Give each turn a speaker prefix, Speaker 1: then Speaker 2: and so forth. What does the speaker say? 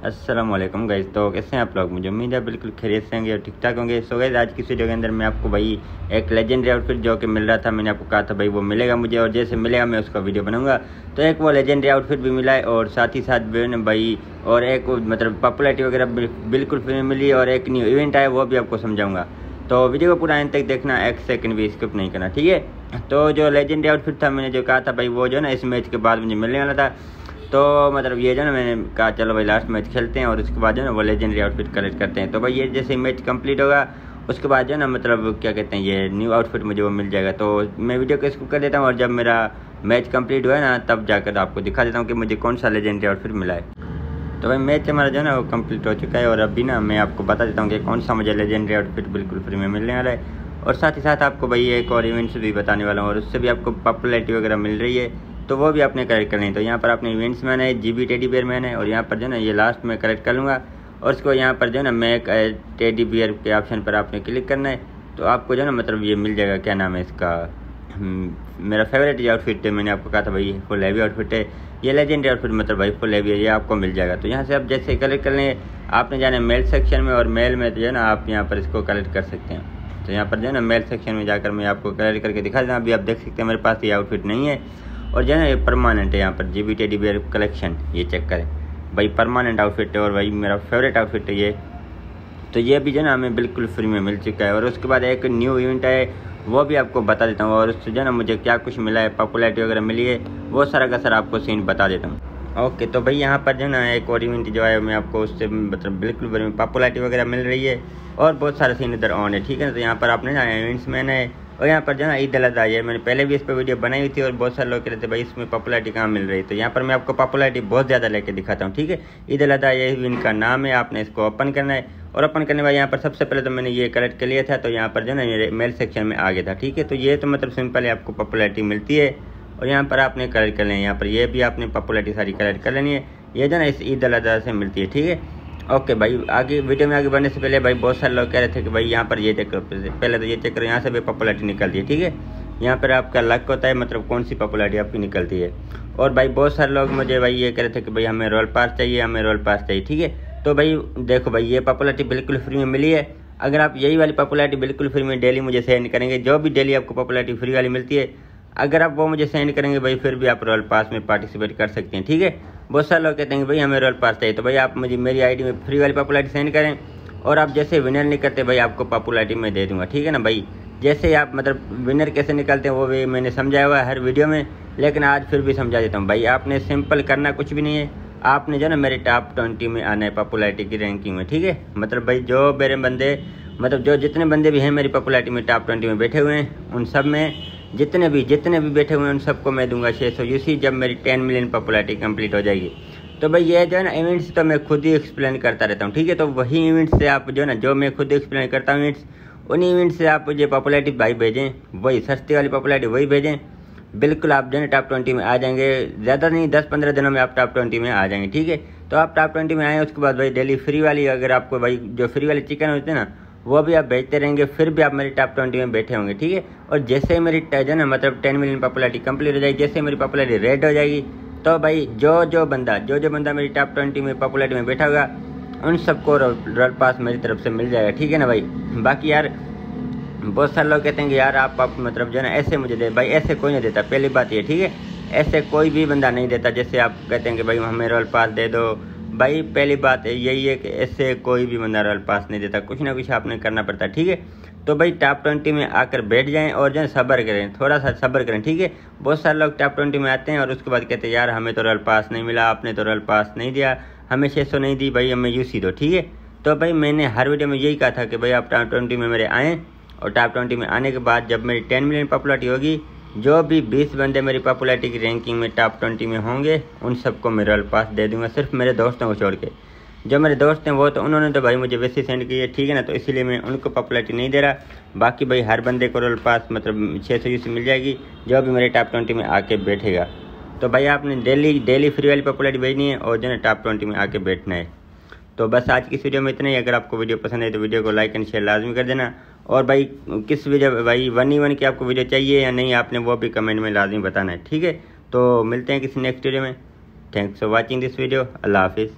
Speaker 1: अस्सलाम वालेकुम गाइस तो कैसे हैं आप लोग? मुझे उम्मीद है बिल्कुल खैरियत से होंगे और ठीक ठाक होंगे। सो गाइस आज की वीडियो के अंदर मैं आपको भाई एक लेजेंडरी आउटफिट जो कि मिल रहा था, मैंने आपको कहा था भाई वो मिलेगा मुझे और जैसे मिलेगा मैं उसका वीडियो बनाऊँगा। तो एक वो लेजेंडरी आउटफिट भी मिला है और साथ ही साथ भाई और एक मतलब पॉपुलरिटी वगैरह बिल्कुल फ्री मिली और एक न्यू इवेंट आया, वो भी आपको समझाऊँगा। तो वीडियो को पूरा एंड तक देखना, एक सेकंड भी स्किप नहीं करना, ठीक है? तो जो लेजेंडरी आउटफिट था, मैंने जो कहा था भाई वो जो ना, इस मैच के बाद मुझे मिलने वाला था। तो मतलब ये जो ना मैंने कहा, चलो भाई लास्ट मैच खेलते हैं और उसके बाद जो ना वो लेजेंडरी आउटफिट कलेक्ट करते हैं। तो भाई ये जैसे मैच कंप्लीट होगा, उसके बाद जो ना मतलब क्या कहते हैं, ये न्यू आउटफिट मुझे वो मिल जाएगा। तो मैं वीडियो को इसको कर देता हूँ और जब मेरा मैच कंप्लीट हुआ है ना, तब जाकर आपको दिखा देता हूँ कि मुझे कौन सा लेजेंडरी आउटफिट मिला है। तो भाई मैच हमारा जो है ना वो कंप्लीट हो चुका है और अभी ना मैं आपको बता देता हूँ कि कौन सा मुझे लेजेंडरी आउटफिट बिल्कुल फ्री में मिलने वाला है। और साथ ही साथ आपको भाई एक और इवेंट्स भी बताने वाला हूँ और उससे भी आपको पॉपुलरिटी वगैरह मिल रही है। तो वो भी आपने कलेक्ट करनी है। तो यहाँ पर आपने इवेंट्स में है G B teddy bear man है और यहाँ पर जो है ना ये लास्ट में कलेक्ट कर लूँगा। और उसको यहाँ पर जो है ना मैक टेडी बियर के ऑप्शन पर आपने क्लिक करना है। तो आपको जो है ना मतलब ये मिल जाएगा क्या नाम है इसका? हम्म, मेरा फेवरेट ये आउटफिट है मैंने आपको कहा था भाई फुल हैवी आउटफिट है। ये लेजेंड आउटफिट मतलब भाई फुल हैवी है ये आपको मिल जाएगा। तो यहाँ से आप जैसे कलेक्ट कर लें आपने जाना है मेल सेक्शन में और मेल में जो है ना आप यहाँ पर इसको कलेक्ट कर सकते हैं। तो यहाँ पर जो है ना मेल सेक्शन में जाकर मैं आपको कलेक्ट करके दिखा देना अभी आप देख सकते हैं मेरे पास ये आउटफिट नहीं है। और जो है ये परमानेंट है यहाँ पर G B teddy bear collection ये चेक करें। भाई परमानेंट आउटफिट है और भाई, मेरा फेवरेट आउटफिट है ये। तो ये भी जो है ना, हमें बिल्कुल फ्री में मिल चुका है। और उसके बाद एक न्यू इवेंट है, वो भी आपको बता देता हूँ। और उससे जो है ना, मुझे क्या कुछ मिला है पॉपुलरिटी वगैरह मिली है, वो सारा का सारा आपको सीन बता देता हूँ। ओके तो भाई, यहाँ पर जो है ना, एक और इवेंट जो है मैं आपको उससे मतलब बिल्कुल पॉपुलरिटी वगैरह मिल रही है। और बहुत सारे सीन इधर ऑन है, ठीक है तो यहाँ पर आपने ना इवेंट्स मैंने और यहाँ पर जो है ईद अल आई है, मैंने पहले भी इस पर वीडियो बनाई हुई थी और बहुत सारे लोग कह रहे थे, भाई, इसमें पॉपुलरिटी कहाँ मिल रही? तो यहाँ पर मैं आपको पॉपुलरिटी बहुत ज़्यादा लेके दिखाता हूँ, ठीक है? ईद अल अदा ये इनका नाम है, आपने इसको ओपन करना है। और ओपन करने बाद यहाँ पर सबसे पहले तो मैंने ये कलेक्ट कर लिया था तो यहाँ पर जो है ना मेल सेक्शन में आ गया था, ठीक है? तो ये तो मतलब सिंपल है, आपको पॉपुलरिटी मिलती है। और यहाँ पर आपने कलेक्ट कर लेना है यहाँ पर ये भी आपने पॉपुलरिटी सारी कलेक्ट कर लेनी है। ये जो ना, इस ईद अल से मिलती है, ठीक है? ओके भाई, आगे वीडियो में आगे बढ़ने से पहले भाई बहुत सारे लोग कह रहे थे कि भाई यहाँ पर ये चेक करो। पहले तो ये चेक करो, यहाँ से भी पॉपुलरिटी निकलती है, ठीक है? यहाँ पर आपका लक होता है मतलब कौन सी पॉपुलरिटी आपकी निकलती है। और भाई बहुत सारे लोग मुझे भाई ये कह रहे थे कि भाई हमें रोल पास चाहिए, हमें रोल पास चाहिए, ठीक है? तो भाई, देखो भाई, ये पॉपुलरिटी बिल्कुल फ्री में मिली है। अगर आप यही वाली पॉपुलरिटी बिल्कुल फ्री में डेली मुझे सेंड करेंगे, जो भी डेली आपको पॉपुलरिटी फ्री वाली मिलती है, अगर आप वो मुझे सेंड करेंगे भाई, फिर भी आप रॉयल पास में पार्टिसिपेट कर सकते हैं, ठीक है? बहुत सारे लोग कहते हैं भाई हमें रॉयल पास चाहिए। तो भाई आप मुझे, मेरी आईडी में फ्री वाली पॉपुलरिटी सेंड करें और आप जैसे विनर नहीं करते भाई आपको पॉपुलरिटी में दे दूँगा, ठीक है ना भाई? जैसे आप मतलब विनर कैसे निकलते हैं वो भी मैंने समझाया हुआ है हर वीडियो में, लेकिन आज फिर भी समझा देता हूँ। भाई आपने सिंपल करना कुछ भी नहीं है। आपने जो ना मेरे टॉप ट्वेंटी में आना है पॉपुलरिटी की रैंकिंग में, ठीक है? मतलब भाई जो मेरे बंदे मतलब जो जितने बंदे भी हैं मेरी पॉपुलरिटी में टॉप ट्वेंटी में बैठे हुए हैं, उन सब में जितने भी जितने भी बैठे हुए हैं, उन सबको मैं दूँगा छः सौ। यूसी जब मेरी टेन मिलियन पॉपुलरिटी कंप्लीट हो जाएगी। तो भाई, ये जो है ना इवेंट्स तो मैं खुद ही एक्सप्लेन करता रहता हूँ, ठीक है? तो वही इवेंट्स से आप जो है ना, जो मैं खुद एक्सप्लेन करता हूँ इवेंट्स उन इवेंट्स से आप मुझे पॉपुलरिटी भाई भेजें, वही सस्ती वाली पॉपुलरिटी वही भेजें। बिल्कुल आप जो है टॉप ट्वेंटी में आ जाएँगे। ज़्यादा नहीं, दस पंद्रह दिनों में आप टॉप ट्वेंटी में आ जाएँगे, ठीक है? तो आप टॉप ट्वेंटी में आए, उसके बाद भाई डेली फ्री वाली अगर आपको भाई, जो फ्री वाली चिकन होते हैं ना वो भी आप बेचते रहेंगे फिर भी आप मेरी टॉप ट्वेंटी में बैठे होंगे ठीक है? और जैसे ही मेरी जो ना मतलब टेन मिलियन पॉपुलरिटी कंप्लीट हो जाएगी जैसे मेरी पॉपुलरिटी रेड हो जाएगी तो भाई जो जो बंदा जो जो बंदा मेरी टॉप ट्वेंटी में पॉपुलरिटी में बैठा होगा उन सबको रोड पास मेरी तरफ़ से मिल जाएगा ठीक है ना भाई? बाकी यार बहुत सारे लोग कहते हैं कि यार आप, आप मतलब जो ना ऐसे मुझे दे भाई ऐसे कोई नहीं देता पहली बात ये ठीक है? ऐसे कोई भी बंदा नहीं देता जैसे आप कहते हैं कि भाई हमें रोल पास दे दो भाई, पहली बात यही है कि ऐसे कोई भी बंदा रॉयल पास नहीं देता, कुछ ना कुछ आपने करना पड़ता है ठीक है? तो भाई टॉप ट्वेंटी में आकर बैठ जाएँ और जो सब्र करें थोड़ा सा सब्र करें, ठीक है? बहुत सारे लोग टॉप ट्वेंटी में आते हैं और उसके बाद कहते हैं, यार, हमें तो रॉयल पास नहीं मिला, आपने तो रॉयल पास नहीं दिया, हमें छः सौ नहीं दी, भाई, हमें यू सी दो, ठीक है? तो भाई, मैंने हर वीडियो में यही कहा था कि भाई, आप टॉप ट्वेंटी में मेरे आएँ और टॉप ट्वेंटी में आने के बाद जब मेरी टेन मिलियन पॉपुलरिटी होगी जो भी बीस बंदे मेरी पॉपुलरिटी की रैंकिंग में टॉप ट्वेंटी में होंगे, उन सबको मैं रॉयल पास दे दूँगा, सिर्फ़ मेरे दोस्तों को छोड़ के। जो मेरे दोस्त हैं वो तो उन्होंने तो भाई मुझे वैसे सेंड की है ठीक है ना? तो इसीलिए मैं उनको पॉपुलरिटी नहीं दे रहा। बाकी भाई हर बंदे को रॉयल पास मतलब छः सौ यूसी मिल जाएगी, जो भी मेरे टॉप ट्वेंटी में आके बैठेगा। तो भाई आपने डेली डेली फ्री वाली पॉपुलरिटी भेजनी है और जो है टॉप ट्वेंटी में आके बैठना है। तो बस आज की इस वीडियो में इतना ही। अगर आपको वीडियो पसंद है तो वीडियो को लाइक एंड शेयर लाजमी कर देना। और भाई, किस वीडियो भाई वन ई वन की आपको वीडियो चाहिए या नहीं, आपने वो भी कमेंट में लाजमी बताना है, ठीक है? तो मिलते हैं किसी नेक्स्ट वीडियो में। Thanks for watching this video अल्लाह हाफिज़